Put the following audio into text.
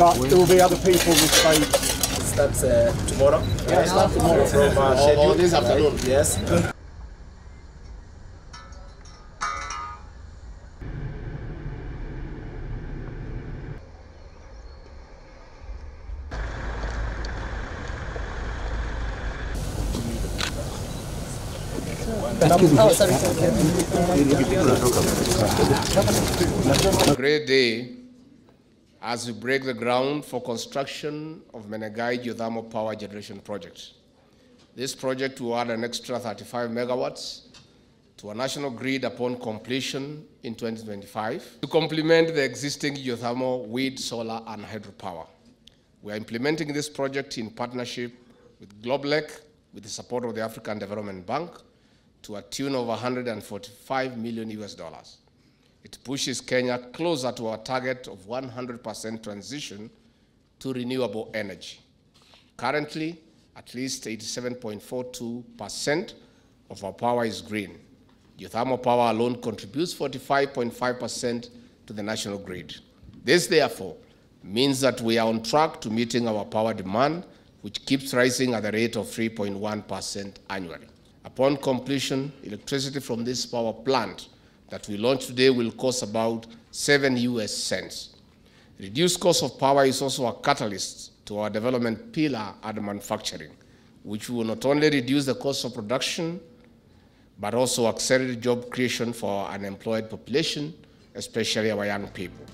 but there will be other people with spades. Starts uh, tomorrow. Yeah, start tomorrow. From uh, Or, schedule. or this afternoon. Yes. great day as we break the ground for construction of Menengai Geothermal Power Generation Project. This project will add an extra 35 megawatts to our national grid upon completion in 2025 to complement the existing geothermal, wind, solar, and hydropower. We are implementing this project in partnership with Globeleq with the support of the African Development Bank to a tune of 145 million US dollars. It pushes Kenya closer to our target of 100% transition to renewable energy. Currently, at least 87.42% of our power is green. Geothermal power alone contributes 45.5% to the national grid. This, therefore, means that we are on track to meeting our power demand, which keeps rising at the rate of 3.1% annually. Upon completion, electricity from this power plant that we launch today will cost about 7 US cents. Reduced cost of power is also a catalyst to our development pillar at manufacturing, which will not only reduce the cost of production, but also accelerate job creation for our unemployed population, especially our young people.